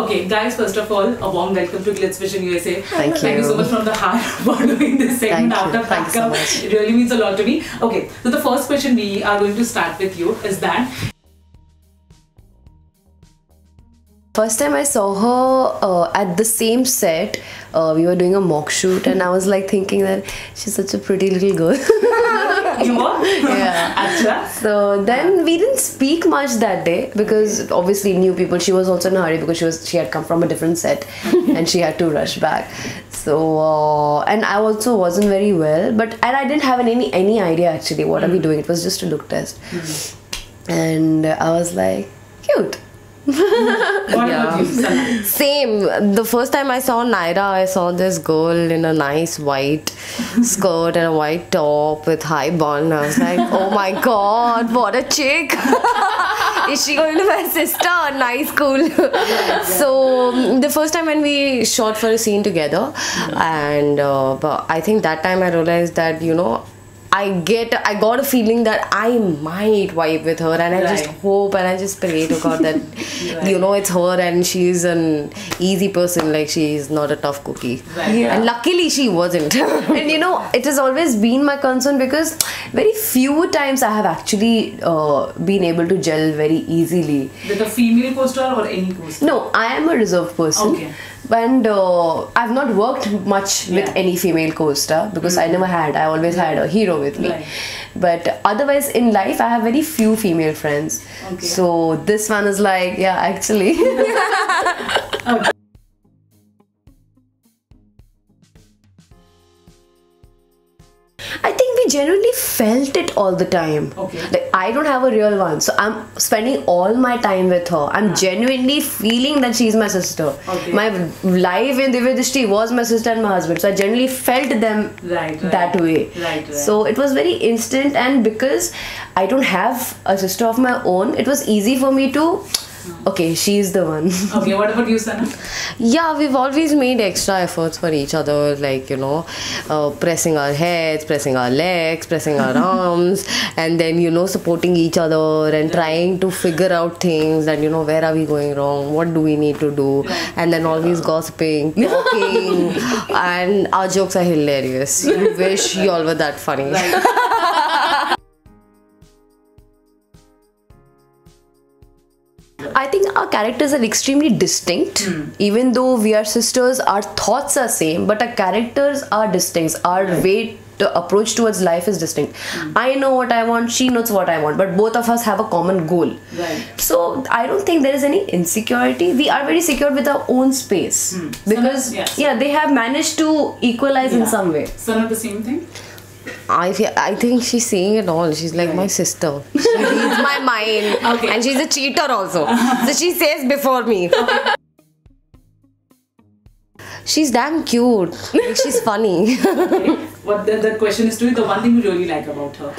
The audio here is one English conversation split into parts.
Okay, guys, first of all, a warm welcome to GlitzVision USA. Thank Thank you you. so much from the heart for doing this segment Thank out you. Thank you so much. It really means a lot to me. Okay, so the first question we are going to start with you is that First time I saw her uh, at the same set, uh, we were doing a mock shoot, and I was like thinking that she's such a pretty little girl. you were Yeah. So then we didn't speak much that day because obviously new people. She was also in a hurry because she was she had come from a different set and she had to rush back. So uh, and I also wasn't very well, but and I didn't have any any idea actually what are we doing. It was just a look test, and I was like cute. What about you, Sana? Same. The first time I saw Nyra, I saw this girl in a nice white skirt and a white top with high bun. I was like, oh my god, what a chick! Is she going to be my sister? Nice, cool. so the first time when we shot for a scene together, and uh, but I think that time I realized that you know. I get, I got a feeling that I might vibe with her, and I just hope and I just pray to God that you know it's her and she's an easy person, like she's not a tough cookie. Right. Yeah. And luckily she wasn't. and you know it has always been my concern because very few times i have actually uh, been able to gel very easily With a female co-star or any co-star? no i am a reserved person Okay. And uh, i've not worked much with any female co-star because i never had. I always had a hero with me. Right. but otherwise in life i have very few female friends. Okay. so this one is like yeah actually I think we genuinely felt it all the time. Okay. Like I don't have a real one, so I'm spending all my time with her. I'm genuinely feeling that she's my sister. Okay. My life in Divya Drishti was my sister and my husband, so I genuinely felt them Right, right. that way. Right, right. So it was very instant, and because I don't have a sister of my own, it was easy for me to. Okay, she's the one. Okay, what about you, Sana? yeah, we've always made extra efforts for each other, like you know, uh, pressing our heads, pressing our legs, pressing our arms, and then you know, supporting each other and trying to figure out things and you know, where are we going wrong? What do we need to do? And then always gossiping, talking, and our jokes are hilarious. You wish you all were that funny. I think our characters are extremely distinct. Hmm. Even though we are sisters, our thoughts are same, but our characters are distinct. Our way to approach towards life is distinct. Hmm. I know what I want, she knows what I want, but both of us have a common goal. Right. So I don't think there is any insecurity. We are very secure with our own space hmm. because Sana- yes. yeah, they have managed to equalize in some way. Sana, the same thing? I feel, I think she's seeing it all. She's like my sister. She reads my mind, Okay. and she's a cheater also. Uh-huh. so she says before me. She's damn cute. Like, she's funny. Okay. what the, the question is to you, the one thing you really like about her?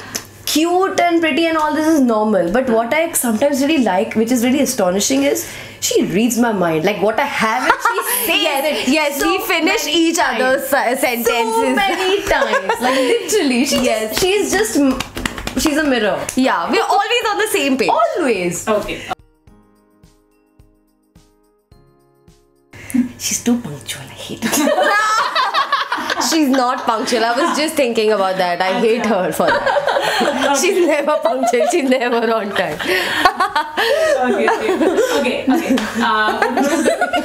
cute and pretty and all this is normal but what i sometimes really like which is really astonishing is she reads my mind like what i have she says yes, it yes, so we finish each times. other's uh, sentences. so many times like literally she yes she's just she's a mirror yeah, we're always on the same page. always Okay. she's too punctual i hate her She's not punctual. I was just thinking about that. I hate her for that. She's never punctual. She's never on time. Okay, okay. Okay, okay. Uh,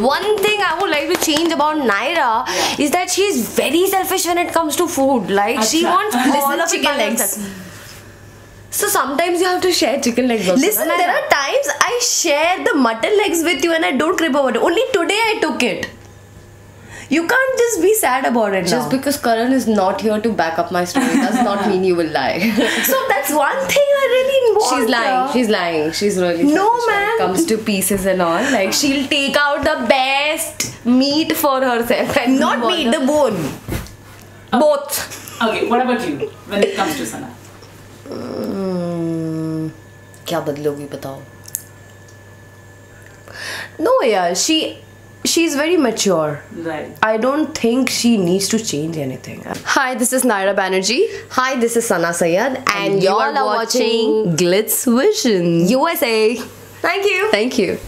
One thing I would like to change about Nyra is that she's very selfish when it comes to food. Like she wants all of chicken legs. So sometimes you have to share chicken legs. also, listen there are times i share the mutton legs with you and i don't crib about it only today i took it you can't just be sad about it Just now. because Karan is not here to back up my story does not mean you will lie. so that's one thing i really want She's lying. uh, She's lying. She's really No, selfish when man. it comes to pieces and all. Like she'll take out the best meat for herself and not leave all me the bone both. okay, what about you when it comes to Sana? Hmm, क्या बदलोगी बताओ no yeah she she's very mature. Right. I don't think she needs to change anything. Hi, this is Nyra Banerjee. Hi, this is Sana Sayyad, and, you y'all are watching Glitz Vision. USA. Thank you. Thank you.